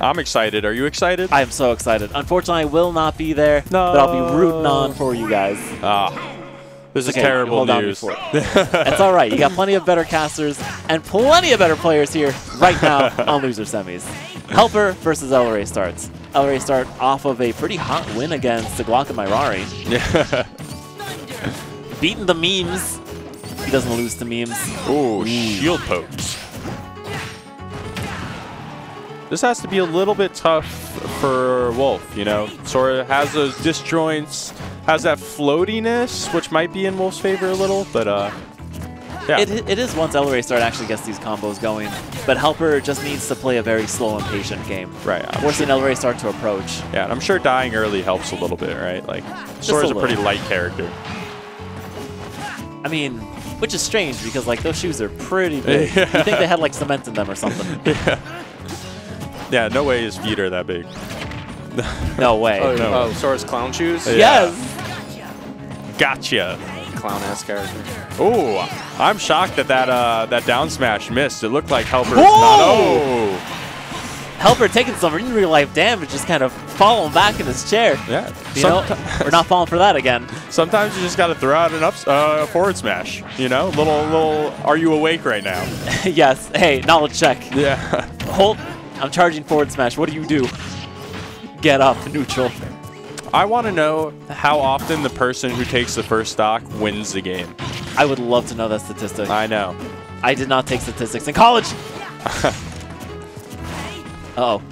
I'm excited. Are you excited? I am so excited. Unfortunately, I will not be there, no. but I'll be rooting on for you guys. Ah. This is okay, terrible news. That's all right. You got plenty of better casters and plenty of better players here right now on loser semis. HelpR versus LRA starts. LRA start off of a pretty hot win against the Guacamirari. Yeah. Beating the memes. He doesn't lose to memes. Ooh. shield pokes. This has to be a little bit tough for Wolf, you know? Sora has those disjoints, has that floatiness, which might be in Wolf's favor a little, but uh, yeah. It, it is once LRA start actually gets these combos going, but HelpR just needs to play a very slow and patient game. Right. I'm Forcing sure. LRA start to approach. Yeah, and I'm sure dying early helps a little bit, right? Like, Sora's a, a pretty light character. I mean, which is strange because like those shoes are pretty big. Yeah. You think they had like cement in them or something. Yeah. Yeah, no way his feet are that big. no way. Oh, no. oh Sora's clown shoes? Yeah. Yes. Gotcha. Clown-ass character. Oh, I'm shocked that that, uh, that down smash missed. It looked like HelpR not. Oh! HelpR taking some real life damage, just kind of falling back in his chair. Yeah. You know, we're not falling for that again. Sometimes you just got to throw out an up, uh, forward smash. You know, little, little. Are you awake right now? yes. Hey, knowledge check. Yeah. Hold I'm charging forward smash. What do you do? Get up, neutral. I want to know how often the person who takes the first stock wins the game. I would love to know that statistic. I know. I did not take statistics in college. uh oh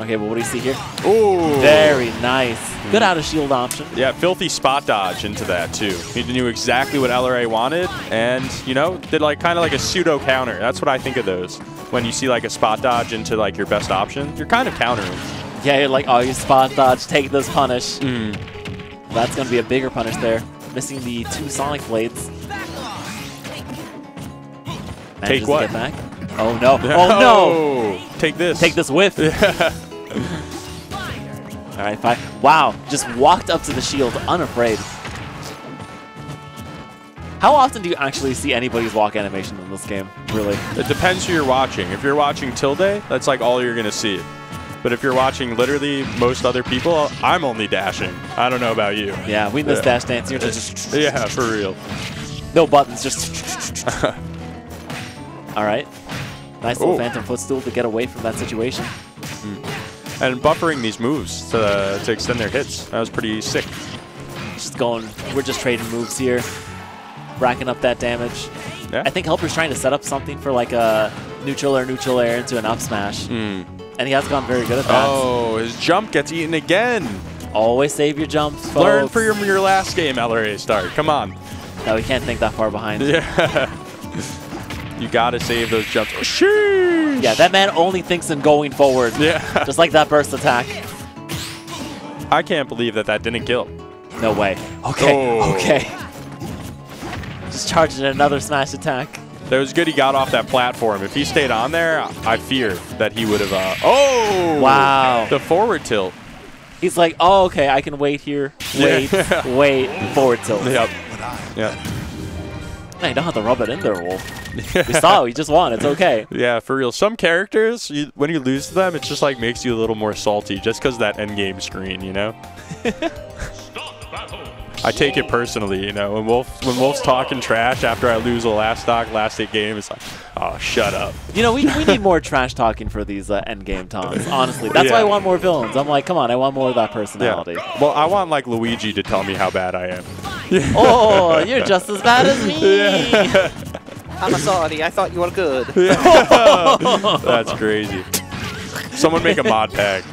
Okay, well, what do you see here? Ooh. Very nice. Good out of shield option. Yeah, filthy spot dodge into that, too. He knew exactly what LRA wanted, and, you know, did like kind of like a pseudo counter. That's what I think of those when you see like a spot dodge into like your best option, you're kind of countering. Yeah, you're like, oh, you spot dodge, take this punish. Mm. That's going to be a bigger punish there. Missing the two Sonic Blades. Manages take what? Back. Oh, no. Oh, no. Take this. Take this whiff. Yeah. All right, five. Wow, just walked up to the shield unafraid. How often do you actually see anybody's walk animation in this game, really? It depends who you're watching. If you're watching Tilde, that's like all you're going to see. But if you're watching literally most other people, I'm only dashing. I don't know about you. Yeah, we miss yeah. dash dance. You're just yeah, for real. No buttons, just. All right. Nice little Ooh. Phantom Footstool to get away from that situation. Mm. And buffering these moves to, to extend their hits. That was pretty sick. Just going, we're just trading moves here racking up that damage. Yeah. I think HelpR's trying to set up something for like a neutral or neutral air into an up smash. Mm. And he has gone very good at that. Oh, his jump gets eaten again. Always save your jumps, folks. Learn for your, your last game, LRA start. Come on. No, we can't think that far behind. Yeah. you got to save those jumps. Sheesh. Yeah, that man only thinks in going forward. Yeah. Just like that burst attack. I can't believe that that didn't kill. No way. Okay, oh. okay. Just charging another smash attack. That was good he got off that platform. If he stayed on there, I fear that he would have... Uh, oh! Wow. The forward tilt. He's like, oh, okay, I can wait here. Wait, yeah. wait, forward tilt. Yep. Yeah. Man, you don't have to rub it in there, Wolf. we saw it. We just won. It's okay. Yeah, for real. Some characters, you, when you lose to them, it just like makes you a little more salty just because that end game screen, you know? I take it personally, you know. When Wolf when Wolf's talking trash after I lose a last stock, last eight game, it's like, oh, shut up. You know, we, we need more trash talking for these uh, end game taunts. Honestly, that's yeah. why I want more villains. I'm like, come on, I want more of that personality. Yeah. Well, I want like Luigi to tell me how bad I am. oh, you're just as bad as me. Yeah. I'm sorry. I thought you were good. That's crazy. Someone make a mod pack.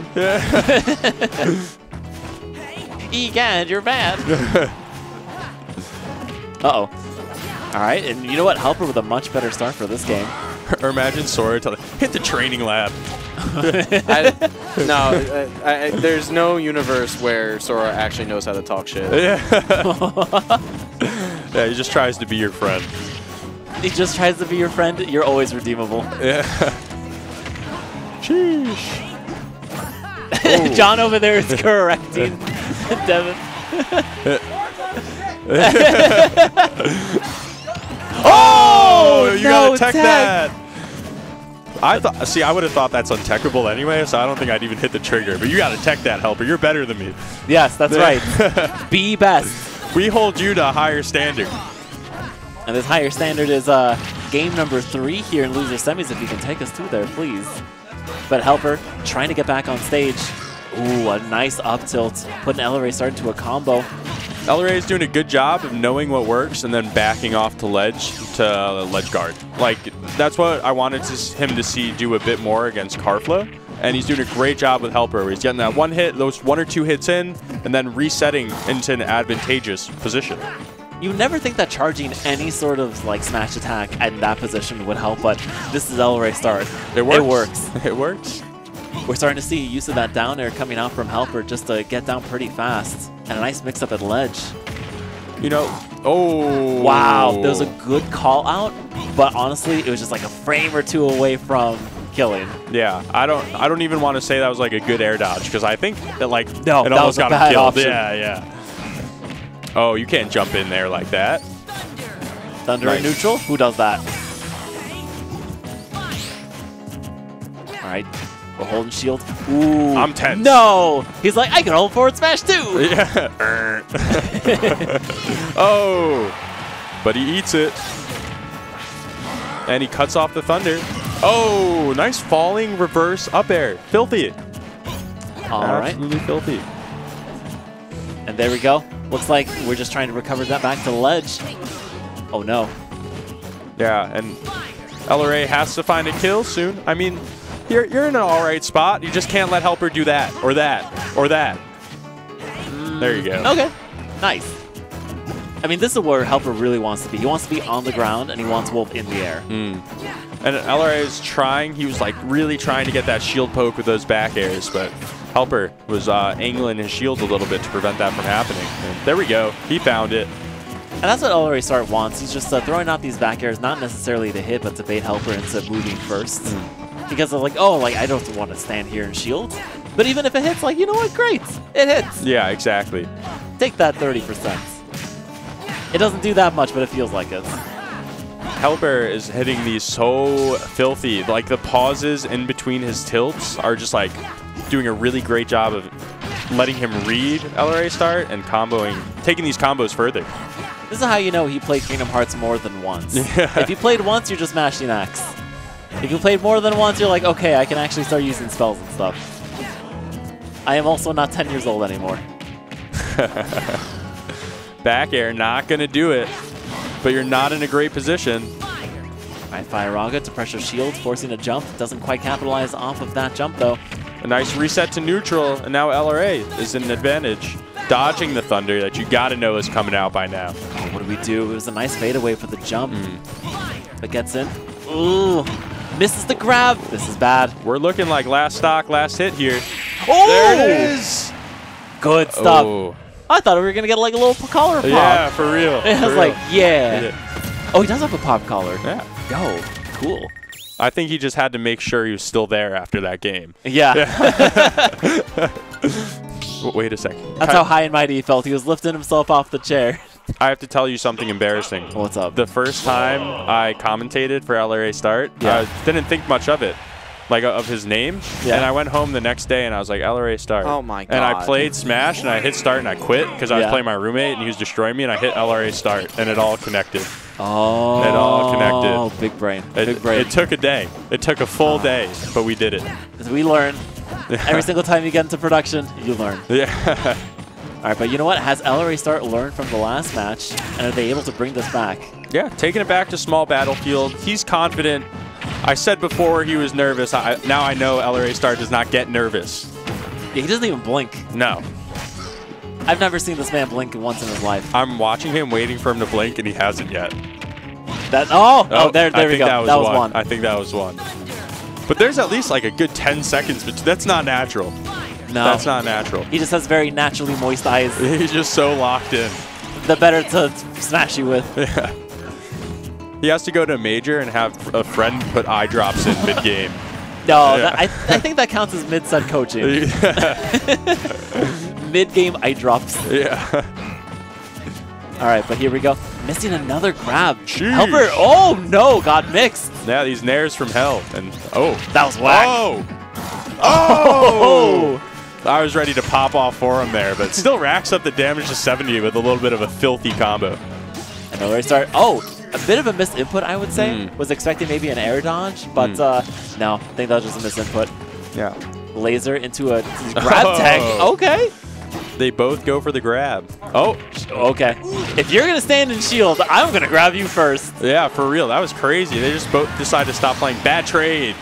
Egad, you're bad. Uh-oh. All right, and you know what? HelpR with a much better start for this game. or imagine Sora to hit the training lab. I, no, I, I, there's no universe where Sora actually knows how to talk shit. Yeah. yeah, he just tries to be your friend. He just tries to be your friend. You're always redeemable. Yeah. Sheesh. John over there is correcting Devin. oh, you no, gotta tech, tech, that. I thought. See, I would have thought that's untechable anyway, so I don't think I'd even hit the trigger. But you got to tech that HelpR. You're better than me. Yes, that's right. Be best. We hold you to a higher standard. And this higher standard is uh, game number three here in loser semis. If you can take us through there, please. But HelpR trying to get back on stage. Ooh, a nice up tilt, putting LRA start into a combo. LRA is doing a good job of knowing what works and then backing off to ledge to uh, ledge guard. Like that's what I wanted to, him to see do a bit more against Carflow. And he's doing a great job with HelpR. Where he's getting that one hit, those one or two hits in, and then resetting into an advantageous position. You never think that charging any sort of like smash attack in that position would help, but this is LRA start. It works. It works. it works. We're starting to see use of that down air coming out from HelpR just to get down pretty fast. And a nice mix up at ledge. You know, oh. Wow, that was a good call out, but honestly, it was just like a frame or two away from killing. Yeah, I don't I don't even want to say that was like a good air dodge because I think that like no, it that almost was a got him bad killed. option. Yeah, yeah. Oh, you can't jump in there like that. Thunder Nice. in neutral? Who does that? All right, we're holding shield. Ooh. I'm tense. No! He's like, I can hold forward smash too! Yeah. oh, but he eats it. And he cuts off the thunder. Oh, nice falling reverse up air. Filthy. All right, Absolutely filthy. and there we go. Looks like we're just trying to recover that back to the ledge. Oh no. Yeah, and LRA has to find a kill soon. I mean, you're, you're in an all right spot. You just can't let HelpR do that or that or that. There you go. Okay, nice. I mean, this is where HelpR really wants to be. He wants to be on the ground, and he wants Wolf in the air. And LRA is trying. He was like really trying to get that shield poke with those back airs, but HelpR was uh, angling his shield a little bit to prevent that from happening. And there we go. He found it. And that's what LRA Start wants. He's just uh, throwing out these back airs, not necessarily to hit, but to bait HelpR into moving first. Because of like, oh, like I don't want to stand here and shield. But even if it hits, like, you know what? Great. It hits. Yeah, exactly. Take that 30%. It doesn't do that much, but it feels like it. HelpR is hitting these so filthy. Like the pauses in between his tilts are just like doing a really great job of letting him read LRA start and comboing, taking these combos further. This is how you know he played Kingdom Hearts more than once. Yeah. If you played once, you're just mashing X. If you played more than once, you're like, okay, I can actually start using spells and stuff. I am also not 10 years old anymore. Back air, not gonna do it. But you're not in a great position. Alright, Firaga to pressure shield, forcing a jump. Doesn't quite capitalize off of that jump, though. A nice reset to neutral, and now LRA is in an advantage. Dodging the thunder that you gotta know is coming out by now. Oh, what do we do? It was a nice fadeaway for the jump. Hmm. But gets in. Ooh, misses the grab. This is bad. We're looking like last stock, last hit here. Oh! There it is! Good stuff. Oh. I thought we were going to get like a little collar pop. Yeah, for real. I for was real. like, yeah. Yeah. Oh, he does have a pop collar. Yeah. Yo, cool. I think he just had to make sure he was still there after that game. Yeah. W- Wait a second. That's how high and mighty he felt. He was lifting himself off the chair. I have to tell you something embarrassing. What's up? The first time I commentated for LRA Start, Yeah. I didn't think much of it, like of his name. Yeah. And I went home the next day and I was like, LRA Start. Oh my god. And I played Smash and I hit Start and I quit because I was playing my roommate and he was destroying me and I hit LRA Start and it all connected. Oh. It all connected. Oh, big brain. It, big brain. it took a day. It took a full day, but we did it. We learn. Every single time you get into production, you learn. Yeah. All right, but you know what? Has LRA Start learned from the last match, and are they able to bring this back? Yeah, taking it back to small battlefield. He's confident. I said before he was nervous. I, now I know LRA Star does not get nervous. Yeah, he doesn't even blink. No. I've never seen this man blink once in his life. I'm watching him, waiting for him to blink, and he hasn't yet. That oh, oh, oh there, I there we think go. That was, one. one. I think that was one. But there's at least like a good 10 seconds. But that's not natural. No, That's not natural. He just has very naturally moist eyes. He's just so locked in. the better to smash you with. Yeah. He has to go to a major and have a friend put eye drops in mid game. No, Yeah. that, I, I think that counts as mid-set coaching. Mid-game eye drops. yeah. All right, but here we go. Missing another grab. Sheesh. HelpR, oh no, got mixed. Yeah, these nairs from hell. And oh. That was whack. Oh! Oh! oh. I was ready to pop off for him there, but still racks up the damage to 70 with a little bit of a filthy combo. And LRA start. Oh, a bit of a missed input, I would say. Mm. Was expecting maybe an air dodge, but Mm. uh, no, I think that was just a missed input. Yeah. Laser into a grab tag. Oh. Okay. They both go for the grab. Oh, Okay. If you're going to stand in shield, I'm going to grab you first. yeah, for real. That was crazy. They just both decided to stop playing. Bad trade.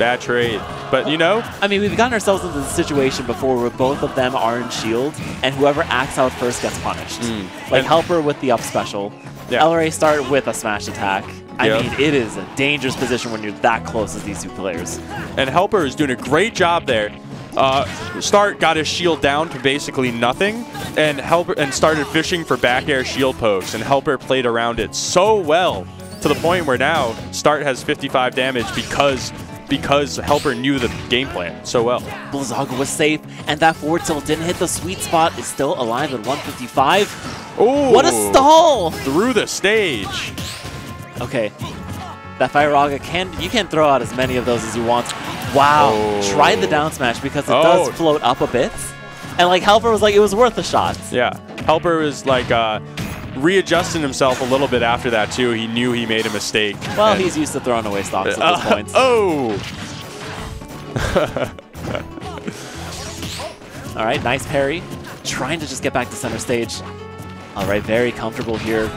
Bad trade. But, you know, I mean, we've gotten ourselves into the situation before where both of them are in shield, and whoever acts out first gets punished. Mm. Like And- HelpR with the up special, Yeah. LRA start with a smash attack. I Yep. mean, it is a dangerous position when you're that close as these two players. and HelpR is doing a great job there. Uh, Start got his shield down to basically nothing, and HelpR and started fishing for back air shield pokes, and HelpR played around it so well to the point where now Start has 55 damage because because HelpR knew the game plan so well. Blizzaga was safe, and that forward tilt didn't hit the sweet spot. Is still alive at 155. Oh, What a stall! through the stage! Okay. That Firaga can you can throw out as many of those as you want. Wow. Oh. Tried the down smash because it Oh. does float up a bit. And like HelpR was like, it was worth a shot. Yeah, HelpR was like uh, readjusting himself a little bit after that too. He knew he made a mistake. Well, and- he's used to throwing away stocks at Uh, this point. oh, All right, nice parry. Trying to just get back to center stage. All right, very comfortable here.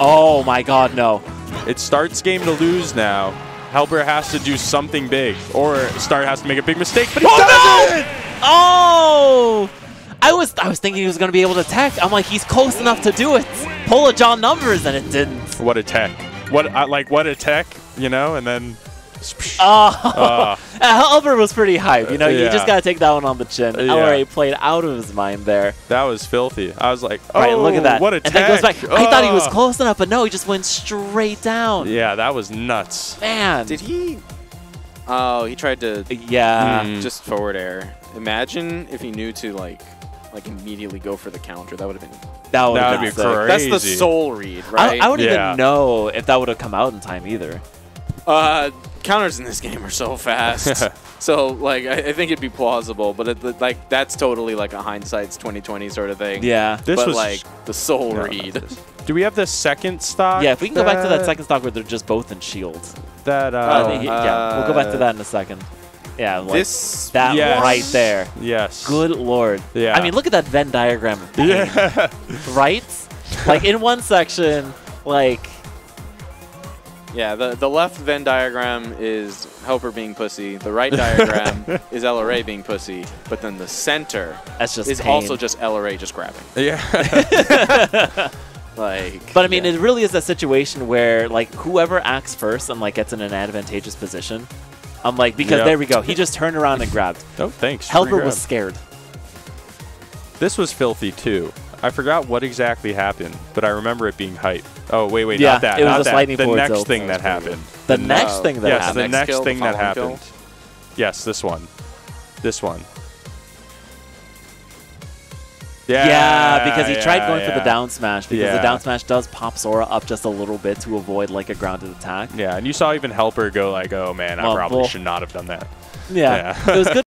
Oh my god, no. it starts game to lose now. HelpR has to do something big, or Start has to make a big mistake. But he Oh, does no! it! Oh! I was I was thinking he was going to be able to tech. I'm like, he's close enough to do it. Pull a John numbers, and it didn't. What a tech! What I, like what a tech, you know? And then Oh, Uh, HelpR was pretty hype. You know, you just got to take that one on the chin. Yeah. LRA played out of his mind there. that was filthy. I was like, oh, All right, look at that. What a and then goes back. tech. I thought he was close enough, but no, he just went straight down. Yeah, that was nuts. Man. Did he? Oh, he tried to Yeah. Hmm. just forward air. Imagine if he knew to like, like immediately go for the counter. That would have been. That would have would been be sick. crazy. That's the soul read, right? I wouldn't Yeah. even know if that would have come out in time either. Uh, counters in this game are so fast. so like, I, I think it'd be plausible, but it, like that's totally like a hindsight's 2020 sort of thing. Yeah. This but was like the soul No, read. Do we have the second stock? Yeah, if we can go back to that second stock where they're just both in shields. That I uh, think, yeah, we'll go back to uh, that in a second. Yeah, like this that Yes. right there. yes. Good lord. Yeah. I mean, look at that Venn diagram of pain, Yeah. right? like in one section, like Yeah, the, the left Venn diagram is HelpR being pussy. The right diagram is LRA being pussy. But then the center that's just is pain. also just LRA just grabbing. yeah. Like, But I mean, yeah. it really is a situation where like whoever acts first and like gets in an advantageous position. I'm like because Yep. there we go. He just turned around and grabbed. oh, thanks. Free HelpR was scared. This was filthy too. I forgot what exactly happened, but I remember it being hype. Oh wait, wait, Yeah, not that. it was not a that. lightning The next tilt. thing that That happened. The The next thing that yes, happened. the Next next kill, thing that following kill? happened. Yes, this one. This one. Yeah, Yeah, because he tried yeah, going for the down smash because the down smash does pop Sora up just a little bit to avoid like a grounded attack. Yeah, and you saw even HelpR go like, "Oh man, I Well, probably well- should not have done that." Yeah, Yeah. it was good.